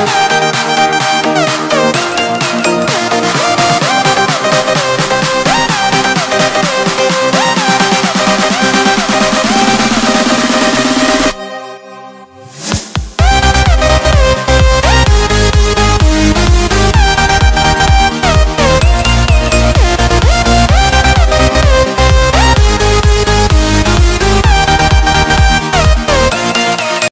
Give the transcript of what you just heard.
you